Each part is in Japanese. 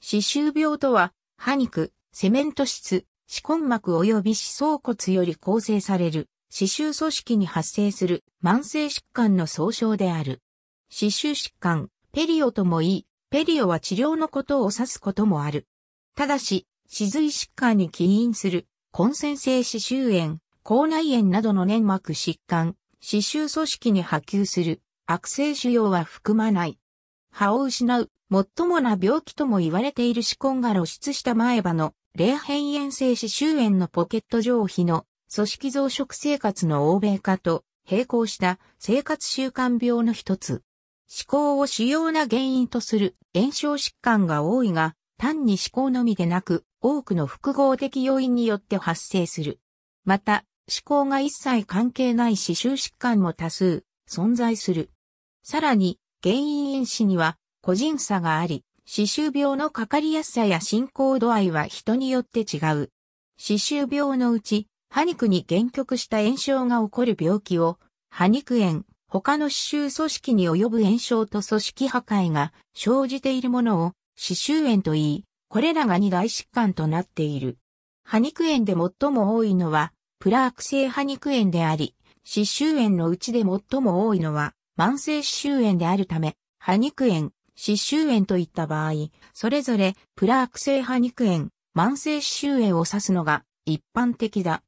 歯周病とは、歯肉、セメント質、歯根膜及び歯槽骨より構成される、歯周組織に発生する慢性疾患の総称である。歯周疾患、ペリオとも言い、ペリオは治療のことを指すこともある。ただし、歯髄疾患に起因する、根線性歯周炎、口内炎などの粘膜疾患、歯周組織に波及する悪性腫瘍は含まない。歯を失う、最もな病気とも言われている歯根が露出した前歯の、霊変炎性歯周炎のポケット上皮の組織増殖生活の欧米化と並行した生活習慣病の一つ。思考を主要な原因とする炎症疾患が多いが、単に思考のみでなく、多くの複合的要因によって発生する。また、思考が一切関係ない歯周疾患も多数存在する。さらに、原因因子には個人差があり、歯周病のかかりやすさや進行度合いは人によって違う。歯周病のうち、歯肉に限局した炎症が起こる病気を、歯肉炎、他の歯周組織に及ぶ炎症と組織破壊が生じているものを歯周炎と言い、これらが二大疾患となっている。歯肉炎で最も多いのは、プラーク性歯肉炎であり、歯周炎のうちで最も多いのは、慢性歯周炎であるため、歯肉炎、歯周炎といった場合、それぞれプラーク性歯肉炎、慢性歯周炎を指すのが一般的だ。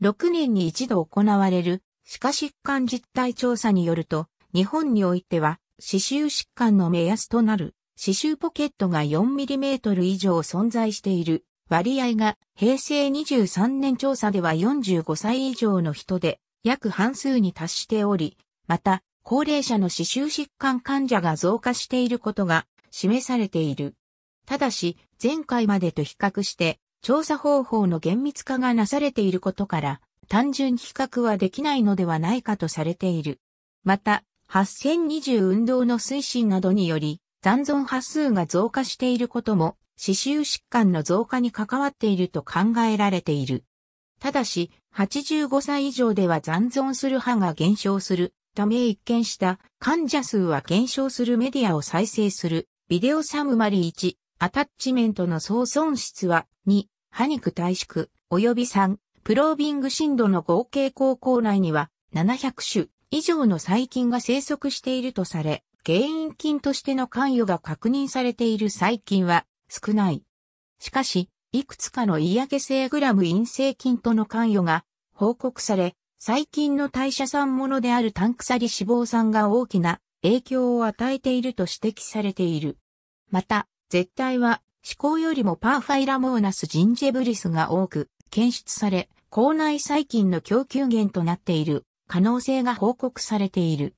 6年に一度行われる歯科疾患実態調査によると、日本においては、歯周疾患の目安となる歯周ポケットが 4mm 以上存在している割合が平成23年調査では45歳以上の人で約半数に達しており、また高齢者の歯周疾患患者が増加していることが示されている。ただし、前回までと比較して、調査方法の厳密化がなされていることから、単純比較はできないのではないかとされている。また、8020運動の推進などにより、残存波数が増加していることも、歯周疾患の増加に関わっていると考えられている。ただし、85歳以上では残存する歯が減少するため一見した患者数は減少するメディアを再生するビデオサムマリー1アタッチメントの総損失は2歯肉短縮及び3プロービング深度の合計高校内には700種以上の細菌が生息しているとされ原因菌としての関与が確認されている細菌は少ない。しかし、いくつかの嫌気性グラム陰性菌との関与が報告され、細菌の代謝産物であるタンクサリ脂肪酸が大きな影響を与えていると指摘されている。また、舌苔は歯垢よりも Porphyromonas gingivalis が多く検出され、口内細菌の供給源となっている可能性が報告されている。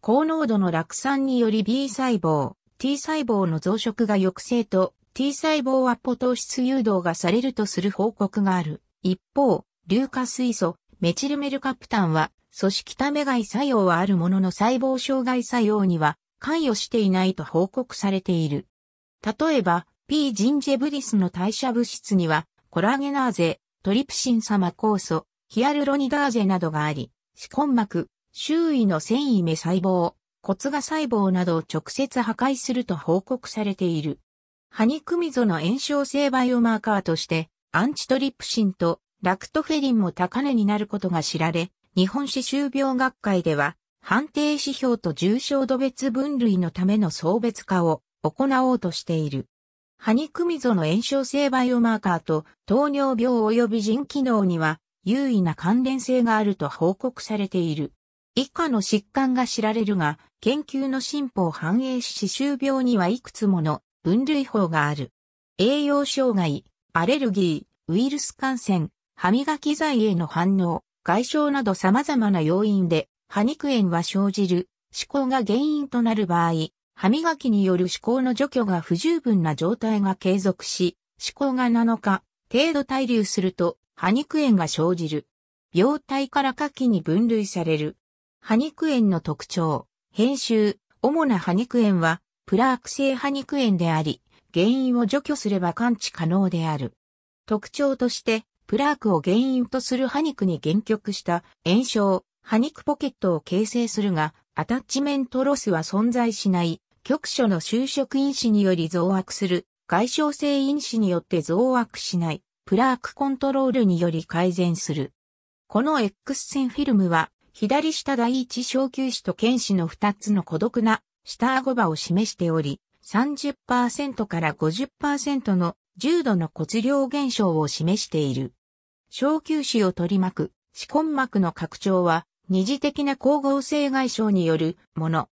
高濃度の酪酸により B 細胞、T 細胞の増殖が抑制と T 細胞アポトーシス誘導がされるとする報告がある。一方、硫化水素、メチルメルカプタンは、組織ため害作用はあるものの細胞障害作用には関与していないと報告されている。例えば、P ジンジェブリスの代謝物質には、コラゲナーゼ、トリプシン様酵素、ヒアルロニダーゼなどがあり、歯根膜、周囲の繊維目細胞、骨芽細胞などを直接破壊すると報告されている。ハニクミゾの炎症性バイオマーカーとして、アンチトリプシンとラクトフェリンも高値になることが知られ、日本歯周病学会では、判定指標と重症度別分類のための層別化を行おうとしている。歯肉溝の炎症性バイオマーカーと糖尿病及び腎機能には優位な関連性があると報告されている。以下の疾患が知られるが、研究の進歩を反映し歯周病にはいくつもの分類法がある。栄養障害、アレルギー、ウイルス感染、歯磨き剤への反応、外傷など様々な要因で歯肉炎は生じる、思考が原因となる場合、歯磨きによる思考の除去が不十分な状態が継続し、思考が7日程度滞留すると歯肉炎が生じる。病態から下記に分類される。歯肉炎の特徴、編集、主な歯肉炎は、プラーク性歯肉炎であり、原因を除去すれば完治可能である。特徴として、プラークを原因とする歯肉に限局した炎症、歯肉ポケットを形成するが、アタッチメントロスは存在しない、局所の就職因子により増悪する外傷性因子によって増悪しないプラークコントロールにより改善する。この X 線フィルムは左下第一小球子と剣子の2つの孤独な下顎場を示しており、30%から50%の重度の骨量減少を示している。小球子を取り巻く歯根膜の拡張は二次的な光合成外傷によるもの。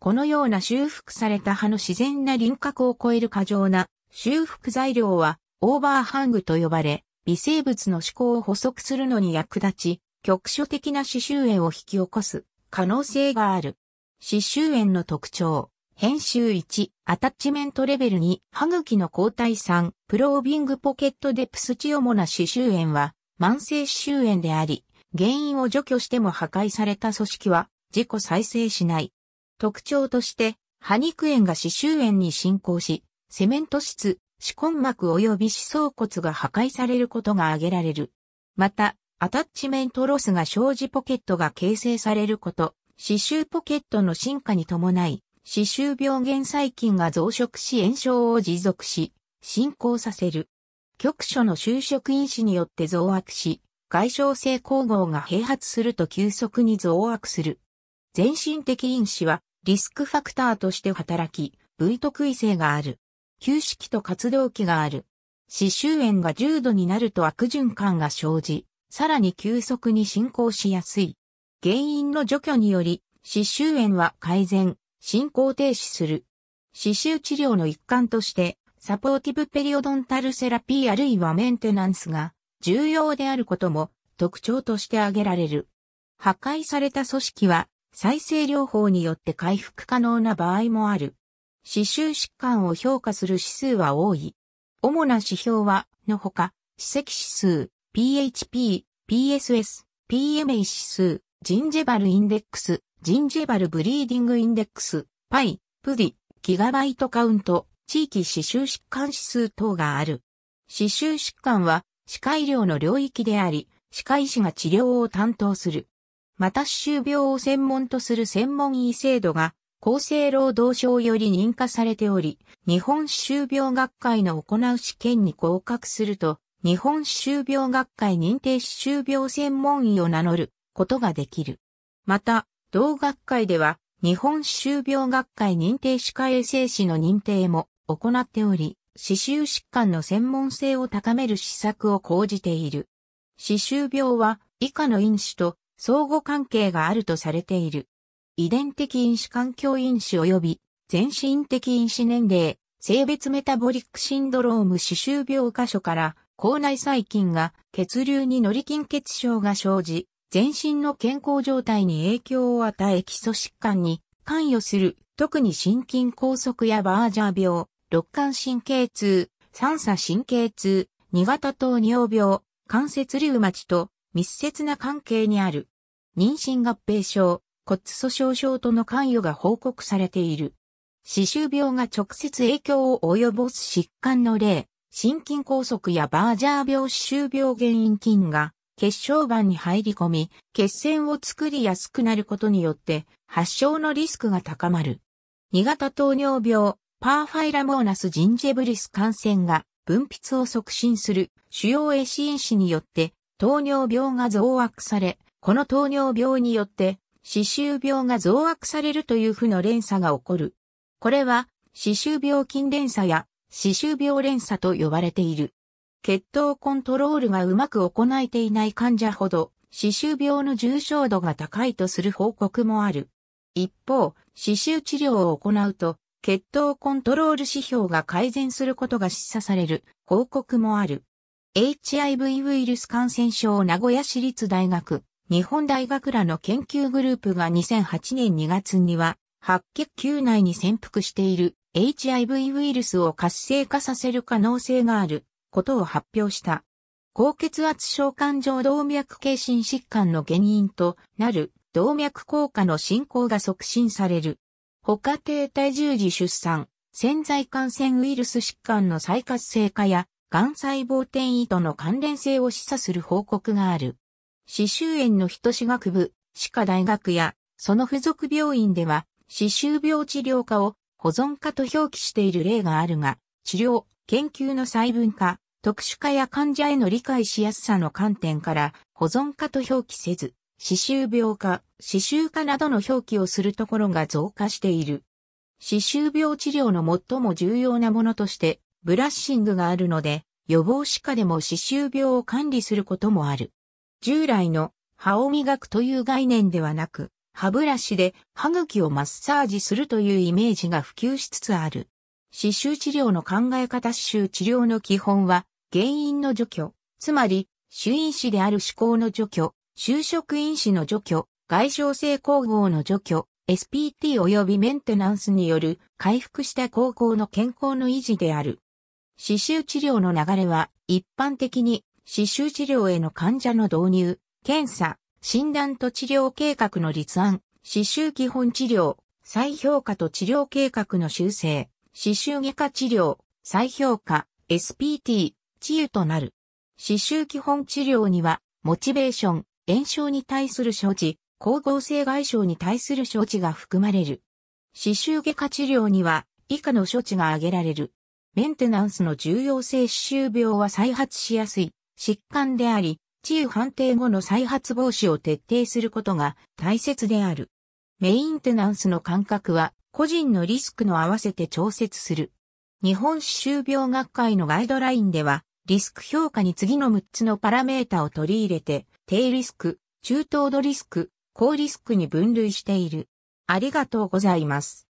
このような修復された歯の自然な輪郭を超える過剰な修復材料はオーバーハングと呼ばれ、微生物の思考を補足するのに役立ち、局所的な歯周炎を引き起こす可能性がある。歯周炎の特徴。編集1、アタッチメントレベル2、歯茎の抗体3、プロービングポケットデプスチ主な歯周炎は、慢性歯周炎であり、原因を除去しても破壊された組織は自己再生しない。特徴として、歯肉炎が歯周炎に進行し、セメント質、歯根膜及び歯槽骨が破壊されることが挙げられる。また、アタッチメントロスが生じポケットが形成されること、歯周ポケットの進化に伴い、歯周病原細菌が増殖し炎症を持続し、進行させる。局所の就職因子によって増悪し、外傷性光合が併発すると急速に増悪する。全身的因子はリスクファクターとして働き、部位特異性がある。休止期と活動期がある。歯周炎が重度になると悪循環が生じ、さらに急速に進行しやすい。原因の除去により、歯周炎は改善、進行停止する。歯周治療の一環として、 supportive periodontal therapy あるいはメンテナンスが重要であることも特徴として挙げられる。破壊された組織は再生療法によって回復可能な場合もある。歯周疾患を評価する指数は多い。主な指標は、のほか、歯石指数、PHP、PSS、PMA 指数、 gingival index、 gingival bleeding index、パイ、プディ、ギガバイトカウント、地域刺繍疾患指数等がある。刺繍疾患は歯科医療の領域であり、歯科医師が治療を担当する。また歯周病を専門とする専門医制度が厚生労働省より認可されており、日本歯周病学会の行う試験に合格すると、日本歯周病学会認定歯周病専門医を名乗ることができる。また、同学会では、日本歯周病学会認定歯科衛生士の認定も行っており、歯周疾患の専門性を高める施策を講じている。歯周病は以下の因子と相互関係があるとされている。遺伝的因子環境因子及び全身的因子年齢、性別メタボリックシンドローム歯周病箇所から口内細菌が血流に乗り筋血症が生じ、全身の健康状態に影響を与え基礎疾患に関与する、特に心筋梗塞やバージャー病、肋間神経痛、三叉神経痛、二型糖尿病、関節リウマチと密接な関係にある。妊娠合併症、骨粗鬆症との関与が報告されている。歯周病が直接影響を及ぼす疾患の例、心筋梗塞やバージャー病歯周病原因菌が血小板に入り込み、血栓を作りやすくなることによって発症のリスクが高まる。2型糖尿病、 Porphyromonas gingivalis 感染が分泌を促進する腫瘍壊死因子によって糖尿病が増悪され、この糖尿病によって、歯周病が増悪されるという負の連鎖が起こる。これは、歯周病菌連鎖や歯周病連鎖と呼ばれている。血糖コントロールがうまく行えていない患者ほど、歯周病の重症度が高いとする報告もある。一方、歯周治療を行うと、血糖コントロール指標が改善することが示唆される報告もある。HIV ウイルス感染症名古屋市立大学、日本大学らの研究グループが2008年2月には、白血球内に潜伏している HIV ウイルスを活性化させる可能性があることを発表した。高血圧症患状動脈系心疾患の原因となる動脈硬化の進行が促進される。他定体重時出産、潜在感染ウイルス疾患の再活性化や癌細胞転移との関連性を示唆する報告がある。歯周炎の人歯学部、歯科大学や、その付属病院では、歯周病治療科を保存科と表記している例があるが、治療、研究の細分化、特殊化や患者への理解しやすさの観点から保存化と表記せず、歯周病化、歯周化などの表記をするところが増加している。歯周病治療の最も重要なものとして、ブラッシングがあるので、予防歯科でも歯周病を管理することもある。従来の歯を磨くという概念ではなく、歯ブラシで歯茎をマッサージするというイメージが普及しつつある。歯周治療の考え方歯周治療の基本は、原因の除去、つまり、主因子である思考の除去、就職因子の除去、外傷性光合の除去、SPT 及びメンテナンスによる回復した高校の健康の維持である。歯周治療の流れは一般的に歯周治療への患者の導入、検査、診断と治療計画の立案、歯周基本治療、再評価と治療計画の修正、歯周外科治療、再評価、SPT、治癒となる。歯周基本治療には、モチベーション、炎症に対する処置、光合成外傷に対する処置が含まれる。歯周外科治療には、以下の処置が挙げられる。メンテナンスの重要性歯周病は再発しやすい疾患であり、治癒判定後の再発防止を徹底することが大切である。メインテナンスの間隔は個人のリスクの合わせて調節する。日本歯周病学会のガイドラインでは、リスク評価に次の6つのパラメータを取り入れて、低リスク、中等度リスク、高リスクに分類している。ありがとうございます。